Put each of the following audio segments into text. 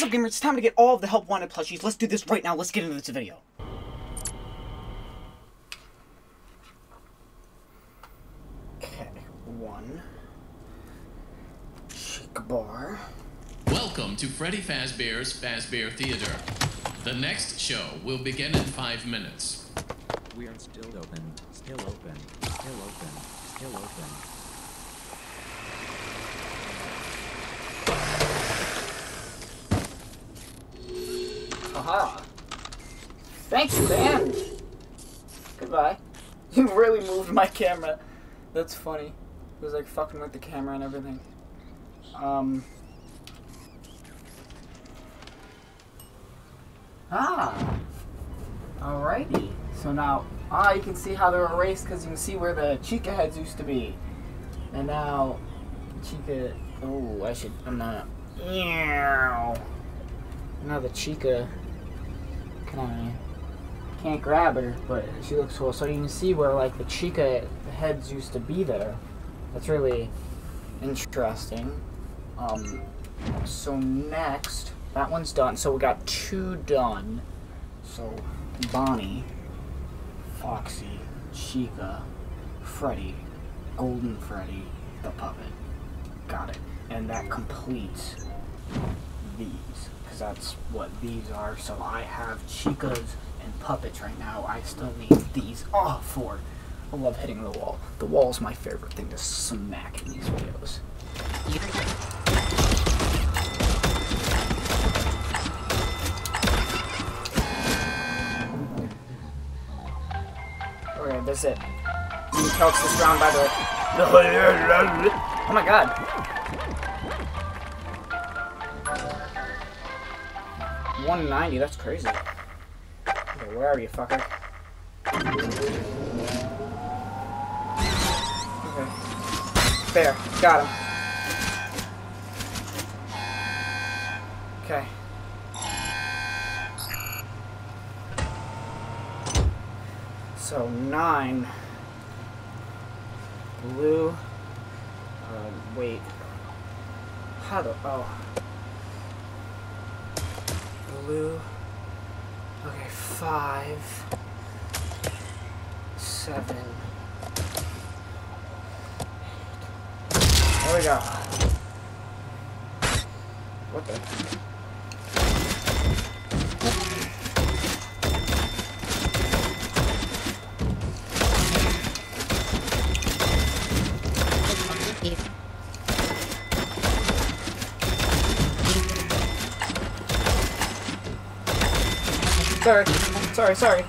What's up, gamers? It's time to get all of the Help Wanted plushies. Let's do this right now. Let's get into this video. Okay, one. Cheek bar. Welcome to Freddy Fazbear's Fazbear Theater. The next show will begin in five minutes. We are still open, still open, still open, still open. Aha. Thanks, Dan. Goodbye. You really moved my camera. That's funny. It was like fucking with the camera and everything. Um. Ah. Alrighty. So now, ah, you can see how they're erased because you can see where the Chica heads used to be. And now, Chica. Oh, I should. I'm not. Meow. Now the Chica can't grab her, but she looks cool. So you can see where like the Chica heads used to be there. That's really interesting. Um, so next, that one's done. So we got two done. So Bonnie, Foxy, Chica, Freddy, Golden Freddy, the puppet. Got it. And that completes these that's what these are. So I have Chicas and puppets right now. I still need these. Oh, four. I love hitting the wall. The wall is my favorite thing to smack in these videos. Okay, that's it. He pelts this ground by the. way. Oh my god. One ninety. That's crazy. Okay, where are you, fucker? Okay. There. Got him. Okay. So nine. Blue. Uh, wait. How do? Oh. Okay, five. Seven. There we go. What the? Sorry. Sorry, sorry.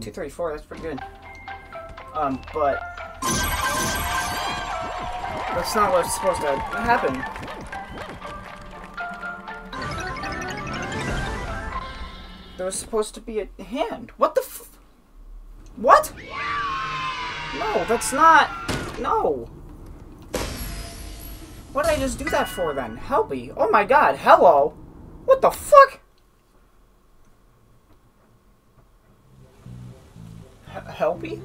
Two thirty-four. That's pretty good. Um, but that's not what's supposed to happen. There was supposed to be a hand. What the f- What? No, that's not. No. What did I just do that for then? Helpy. Oh my god, hello. What the fuck? H Helpy?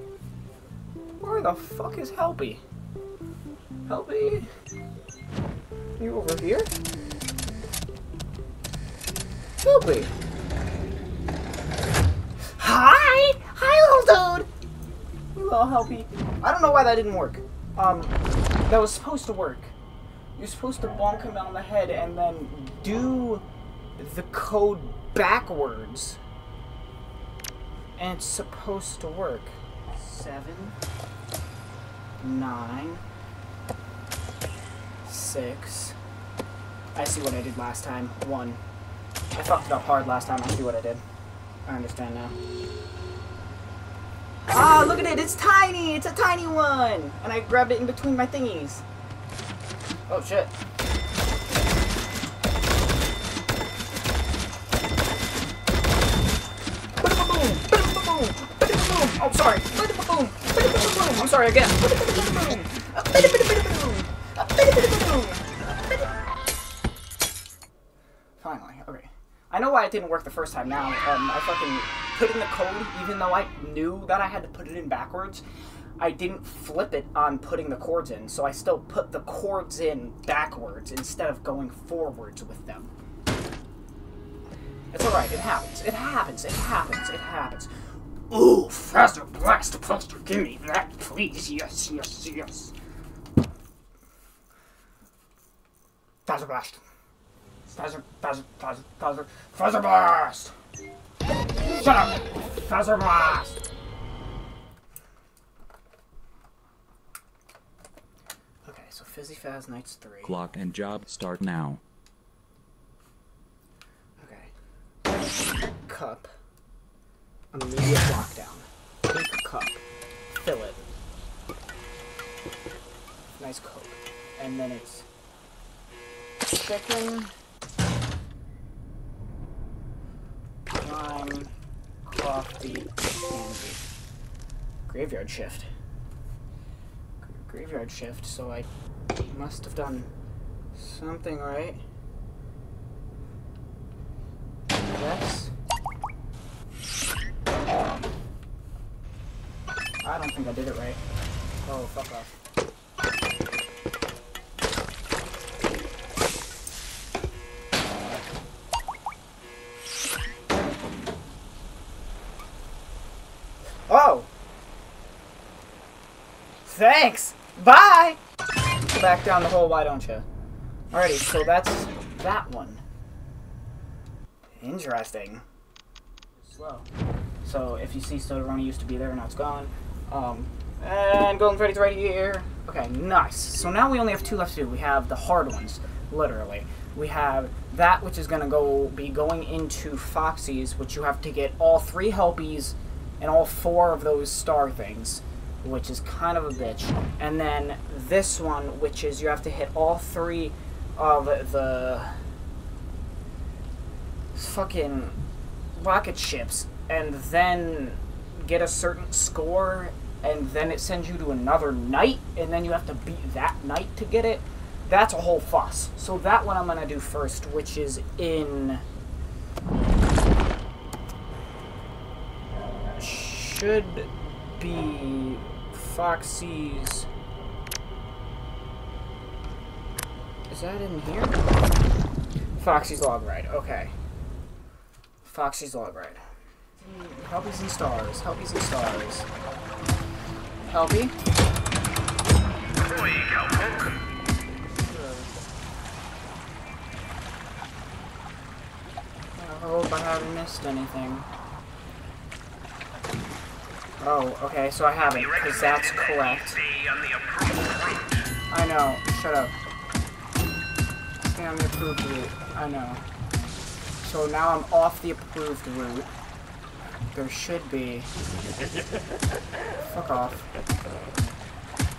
Where the fuck is Helpy? Helpy? You over here? Helpy. Hi! Hi, little dude! Hello, Helpy. I don't know why that didn't work. Um, that was supposed to work. You're supposed to bonk him on the head and then do the code backwards. And it's supposed to work. Seven, nine, six. I see what I did last time. One. I fucked it up hard last time. I see what I did. I understand now. Ah, look at it! It's tiny! It's a tiny one! And I grabbed it in between my thingies. Oh shit. Oh, sorry. I'm sorry again. Finally, okay. I know why it didn't work the first time now. Um, I fucking put in the code even though I knew that I had to put it in backwards. I didn't flip it on putting the cords in, so I still put the cords in backwards instead of going forwards with them. It's alright, it happens, it happens, it happens, it happens. Ooh, Fazer Blast cluster, give me that, please, yes, yes, yes. Fazer Blast. Faster, faster, faster, faster, Fazer Blast! Shut up! Fazer Blast! Okay, so Fizzy Faz Nights 3. Clock and job start now. Okay. Cup. Immediate lockdown. Pink cup. Fill it. Nice coke. And then it's chicken. Lime. Coffee. Candy. Graveyard shift. Graveyard shift, so I must have done something right. Yes. I don't think I did it right. Oh, fuck off. Oh! Thanks! Back down the hole, why don't you? Alrighty, so that's that one. Interesting. Slow. So if you see Stodoroni used to be there, now it's gone. Um, and Golden Freddy's right here. Okay, nice. So now we only have two left to do. We have the hard ones, literally. We have that which is gonna go be going into Foxy's, which you have to get all three helpies and all four of those star things, which is kind of a bitch. And then this one, which is you have to hit all three of the fucking rocket ships and then get a certain score and then it sends you to another night and then you have to beat that night to get it that's a whole fuss so that one i'm gonna do first which is in should be foxy's is that in here foxy's log ride okay Foxy's log ride. Helpies and stars. Helpies and stars. Helpy. I hope I haven't missed anything. Oh, okay, so I haven't, because that's correct. I know, shut up. Stay on the approved route. I know. So now I'm off the approved route. There should be. Fuck off.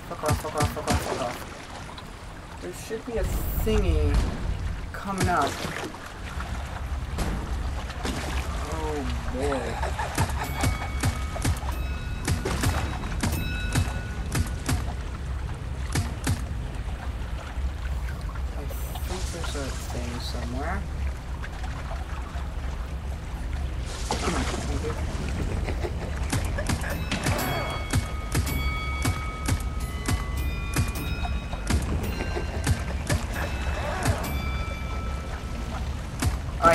Fuck off, fuck off, fuck off, fuck off. There should be a thingy coming up. Oh boy.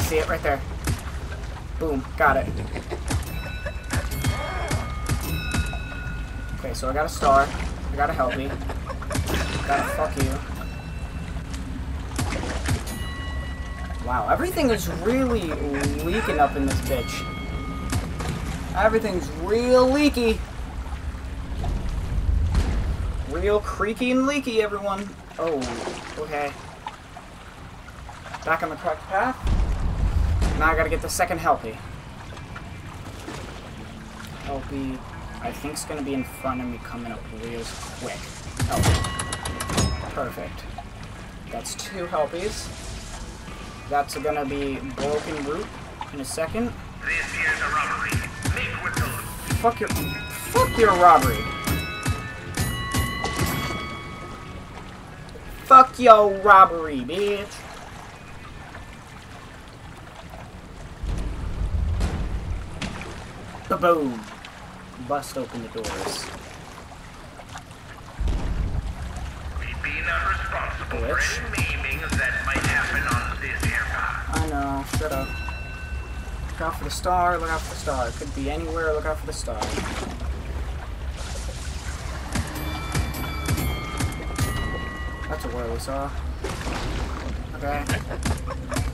See it right there. Boom, got it. Okay, so I got a star. I gotta help me. Gotta fuck you. Wow, everything is really leaking up in this bitch. Everything's real leaky. Real creaky and leaky, everyone. Oh, okay. Back on the correct path. Now I gotta get the second Helpy. Helpy, I think is gonna be in front of me coming up real quick. Helpy. Perfect. That's two Helpies. That's gonna be Broken Root in a second. This here's a robbery. Make with the. Fuck your, fuck your robbery. Fuck your robbery, bitch. Kaboom! Bust open the doors. We've Which? for any that might happen on this. I know, shut up. Look out for the star, look out for the star. It could be anywhere, look out for the star. That's a word we saw. Okay.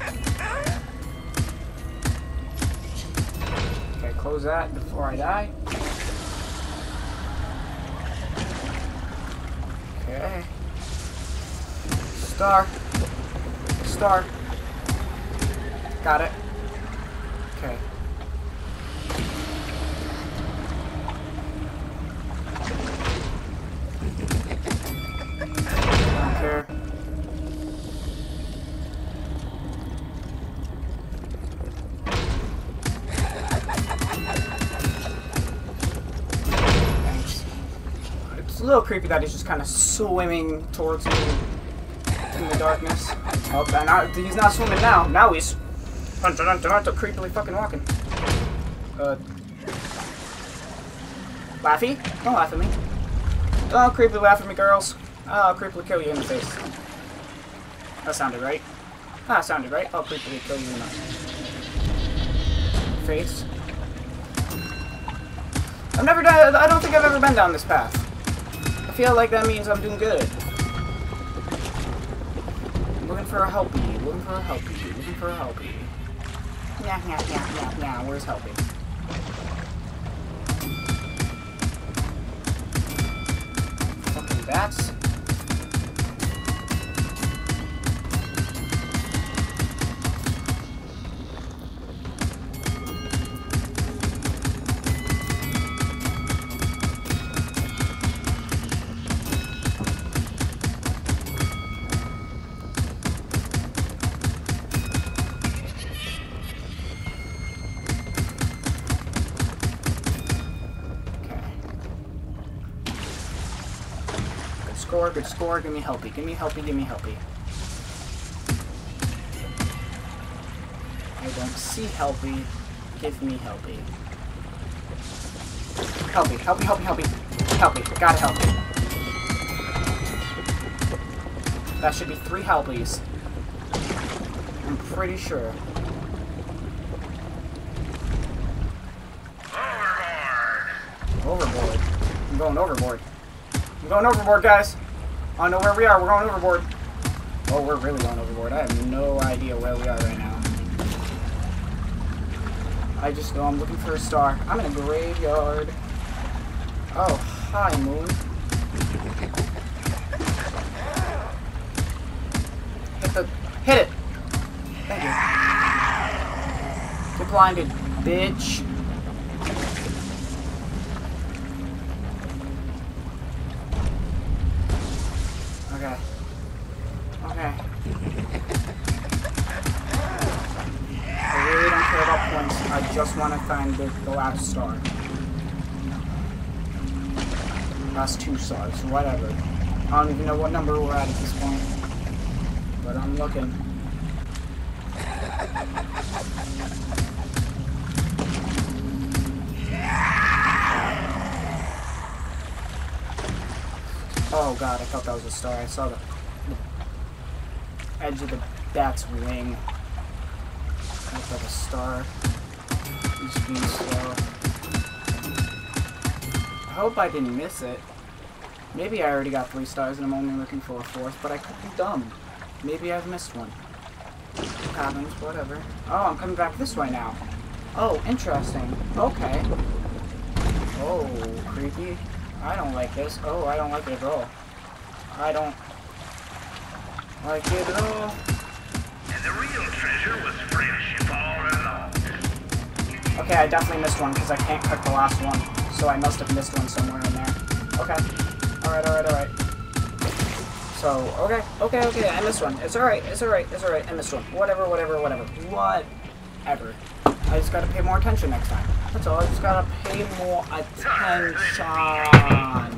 close that before I die. Okay. Star. Star. Got it. Little creepy that he's just kind of swimming towards me in the darkness. Oh, now, he's not swimming now. Now he's dun, dun, dun, dun, dun, creepily fucking walking. Uh, Laffy? Don't laugh at me. Don't creepily laugh at me, girls. I'll creepily kill you in the face. That sounded right. That sounded right. I'll creepily kill you in the face. I've never done. I don't think I've ever been down this path. I feel like that means I'm doing good. Looking for a helpy. Looking for a helpy. Looking for a helpy. Yeah, yeah, yeah, yeah, yeah. Where's helpy? Fucking bats. Score, good score. Give me helpy. Give me helpy, give me helpy. I don't see helpy. Give me helpy. Help me, helpy, helpy, helpy, helpy. Helpy. Gotta help me. That should be three helpies. I'm pretty sure. Overboard. I'm going overboard. I'm going overboard, guys. Don't know where we are. We're going overboard. Oh, we're really going overboard. I have no idea where we are right now. I just know I'm looking for a star. I'm in a graveyard. Oh, hi, moon. Hit the... Hit it! Thank you. Get blinded, bitch. Just want to find the, the last star. Last two stars, whatever. I don't even know what number we're at at this point. But I'm looking. Oh god, I thought that was a star. I saw the, the edge of the bat's wing. Looked like a star. Slow. I hope I didn't miss it. Maybe I already got three stars and I'm only looking for a fourth, but I could be dumb. Maybe I've missed one. Happens, whatever. Oh, I'm coming back this way now. Oh, interesting. Okay. Oh, creepy. I don't like this. Oh, I don't like it at all. I don't like it at all. And the real treasure was friendship all along. Okay, I definitely missed one because I can't click the last one. So I must have missed one somewhere in there. Okay. Alright, alright, alright. So, okay, okay, okay, I missed one. It's alright, it's alright, it's alright, I missed one. Whatever, whatever, whatever. Whatever. I just gotta pay more attention next time. That's all, I just gotta pay more attention. Uh.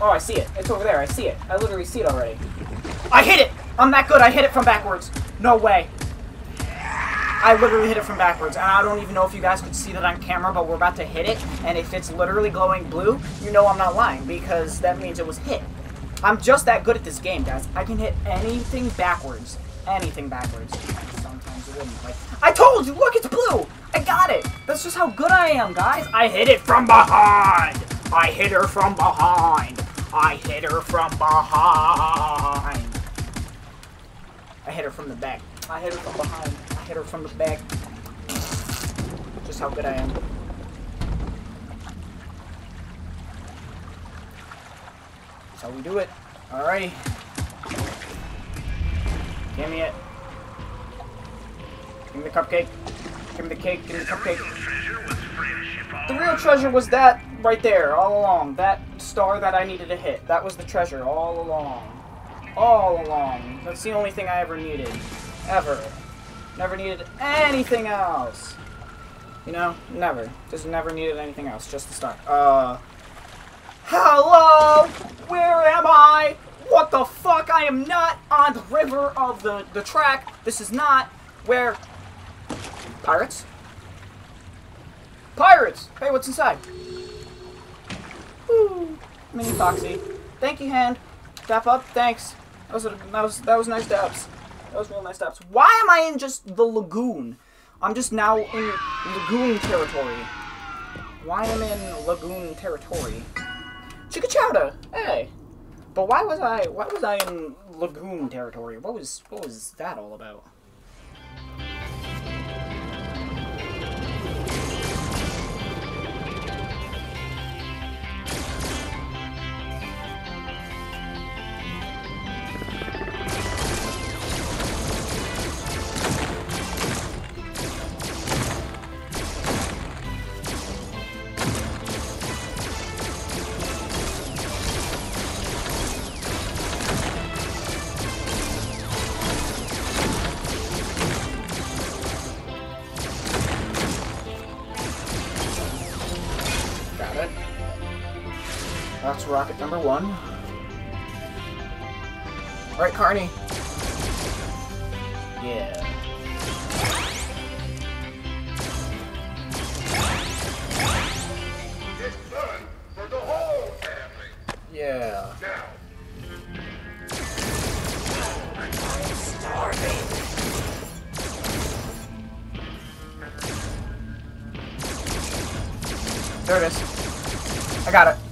Oh, I see it. It's over there. I see it. I literally see it already. I hit it! I'm that good. I hit it from backwards. No way. I literally hit it from backwards, and I don't even know if you guys could see that on camera, but we're about to hit it, and if it's literally glowing blue, you know I'm not lying, because that means it was hit. I'm just that good at this game, guys. I can hit anything backwards. Anything backwards. Sometimes it wouldn't. Like, I told you, look, it's blue! I got it! That's just how good I am, guys. I hit it from behind! I hit her from behind! I hit her from behind! I hit her from the back. I hit her from behind. I hit her from the back. Just how good I am. That's how we do it. Alrighty. Give me it. Give me the cupcake. Give me the cake. Give me the cupcake. Treasure was friendship The real treasure was that right there, all along. That star that I needed to hit. That was the treasure all along. All along. That's the only thing I ever needed. Ever. Never needed anything else. You know? Never. Just never needed anything else. Just the star. Uh. Hello? Where am I? What the fuck? I am not on the river of the, the track. This is not where. Pirates? Pirates! Hey, what's inside? Ooh, mini Foxy. Thank you, hand. Dap up, thanks. That was a, that was that was nice daps. That was real nice daps. Why am I in just the lagoon? I'm just now in lagoon territory. Why am I in lagoon territory? Chica chowder. Hey. But why was I why was I in lagoon territory? What was what was that all about? Number one. Alright, Carnie. Yeah. There it is. I got it.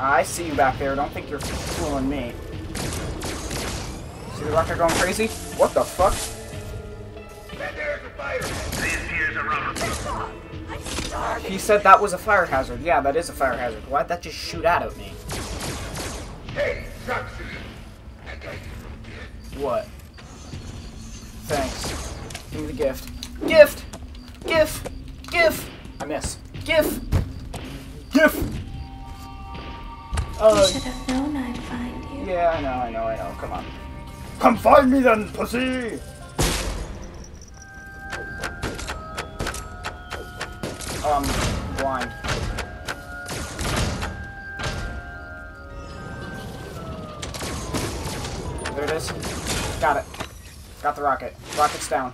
I see you back there. Don't think you're fooling me. See the rocket going crazy? What the fuck? and there's a fire. This here's a rubber. He said that was a fire hazard. Yeah, that is a fire hazard. Why'd that just shoot out at me? Hey, Foxy. I got you from kids. What? Thanks. Give me the gift. Gift! Gift! Gift! I miss. Gift! Gift! You Oh, should have known I'd find you. yeah, I know, I know, I know. Come on. Come find me then, pussy! Um, blind. There it is. Got it. Got the rocket. Rocket's down.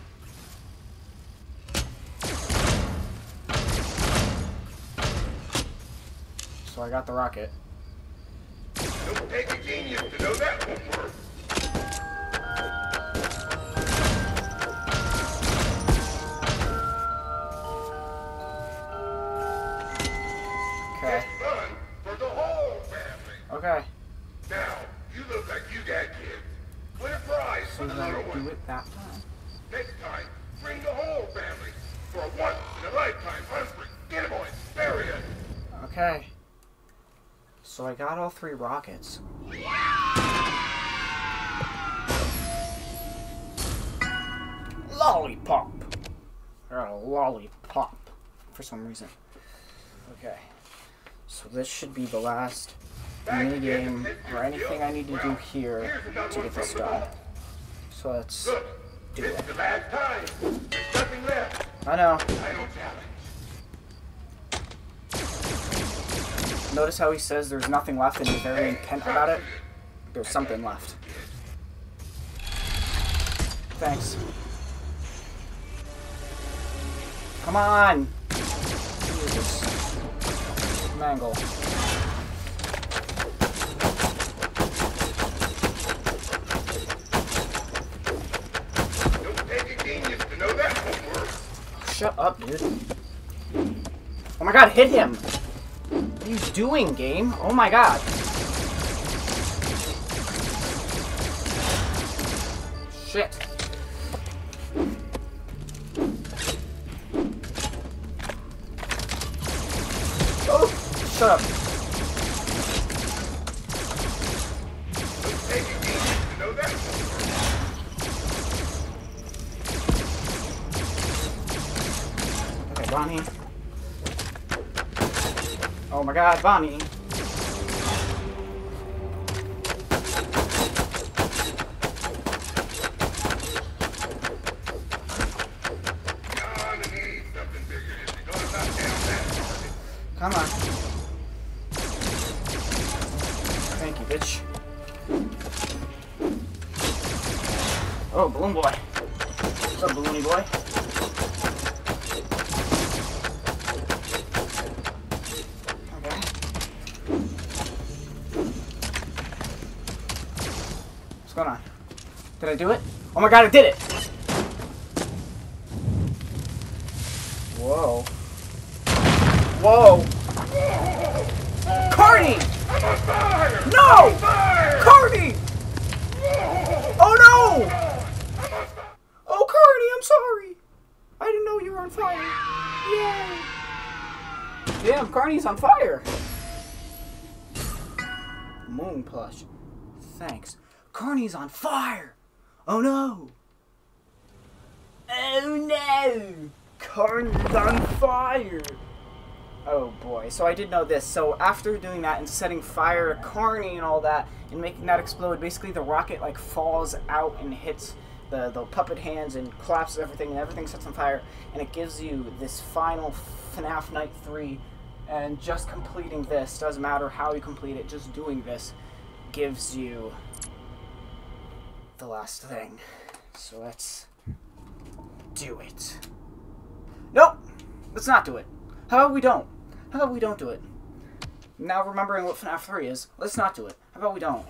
So I got the rocket. Genius to know that won't work. Okay. It's fun for the whole family. Okay. Now, you look like you got kids. Win a prize So for the little do it that time. Next time, bring the whole family for a once in a lifetime unforgettable experience. Okay. So I got all three rockets. Lollipop. I got a lollipop for some reason. Okay. So this should be the last mini game or anything I need to do here to get this done. So let's do it. the last time. There's nothing left. I know. I don't challenge. Notice how he says there's nothing left and he's very intent about it? There's something left. Thanks. Come on! Jesus. Mangle. Don't take a genius to know that. Shut up, dude. Oh my god, hit him! What are you doing, game? Oh my god. Shit. Oh, shut up. Don't take a genius to know that homework. Okay, Bonnie. Oh my god, Bonnie. Gonna need something bigger if you're gonna knock down target. Come on. Thank you, bitch. Oh, balloon boy. What's up, balloony boy? Okay. What's going on? Did Do it? Oh my god, I did it! Whoa. Whoa! Carnie! I'm on fire! No! Carnie! Oh no! Oh, Carnie, I'm sorry. I didn't know you were on fire. Yay! Damn, Carnie's on fire. Moon plush. Thanks. Carnie's on fire. Oh no! Oh no! Carnie's on fire. Oh boy. So I did know this. So after doing that and setting fire to Carnie and all that and making that explode, basically the rocket like falls out and hits the, the puppet hands and collapses everything and everything sets on fire and it gives you this final FNAF Night 3 and just completing this, doesn't matter how you complete it, just doing this gives you the last thing. So let's do it. Nope! Let's not do it. How about we don't? How about we don't do it? Now remembering what FNAF 3 is, let's not do it. How about we don't?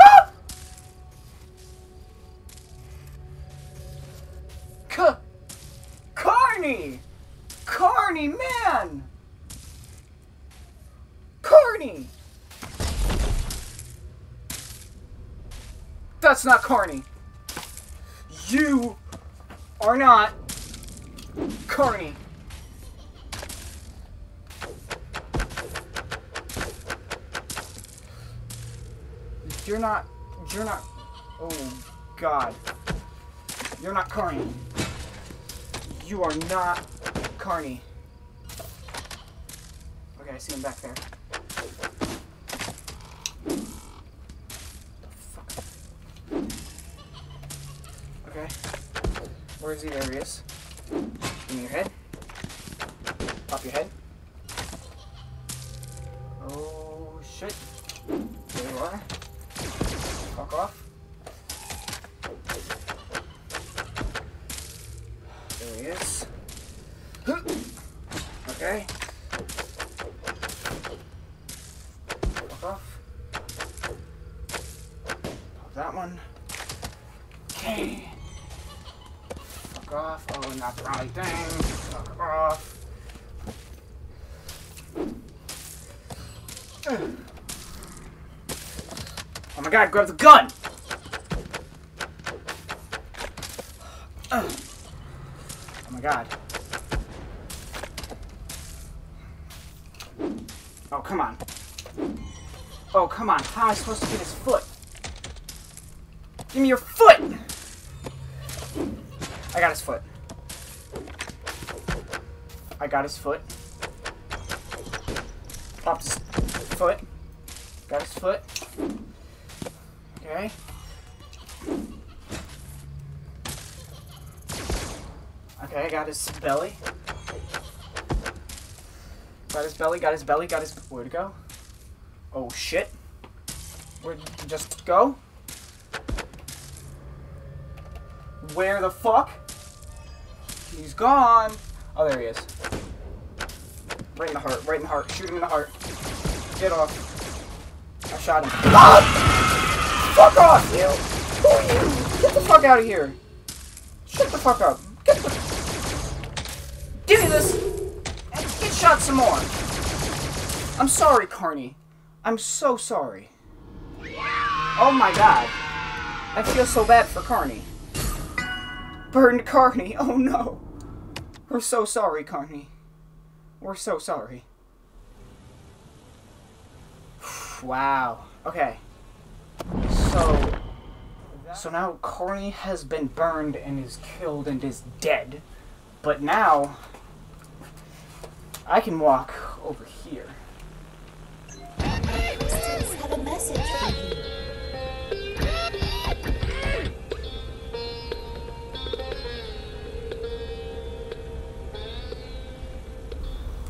Ah! Ca- Carnie! Carnie, man! Carnie! That's not Carnie. You are not Carnie. You're not. You're not. Oh, God. You're not Carnie. You are not Carnie. Okay, I see him back there. Where is he? There he is. Give your head. Pop your head. Oh, shit. There you are. Fuck off. There he is. Okay. Fuck off. Pop that one. Okay. Fuck off. Oh, not the right thing. Fuck off. God, grab the gun! Oh my god. Oh, come on. Oh, come on. How am I supposed to get his foot? Give me your foot! I got his foot. I got his foot. Popped his foot. Got his foot. Okay. Okay, I got his belly. Got his belly, got his belly, got his... Where'd it go? Oh, shit. Where'd it just go? Where the fuck? He's gone. Oh, there he is. Right in the heart, right in the heart. Shoot him in the heart. Get off. I shot him. Ah! Fuck off, you! Who are you? Get the fuck out of here. Shut the fuck up. Get the... Give me this! And get shot some more. I'm sorry, Carnie. I'm so sorry. Oh my god. I feel so bad for Carnie. Burned Carnie. Oh no. We're so sorry, Carnie. We're so sorry. wow. Okay. So, so now Carnie has been burned and is killed and is dead. But now, I can walk over here.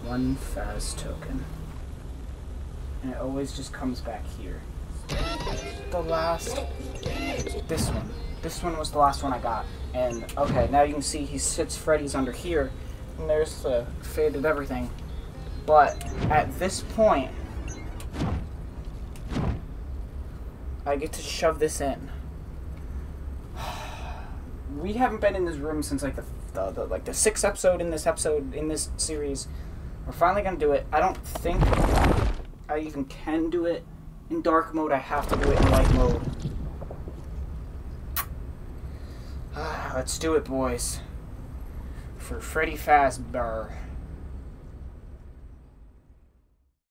One Faz token. And it always just comes back here. The last... This one. This one was the last one I got. And, okay, now you can see he sits Freddy's under here. And there's the faded everything. But, at this point... I get to shove this in. We haven't been in this room since like the, the, the like the sixth episode in this episode in this series. We're finally gonna do it. I don't think I even can do it in dark mode. I have to do it in light mode. Ah, let's do it, boys. For Freddy Fazbear.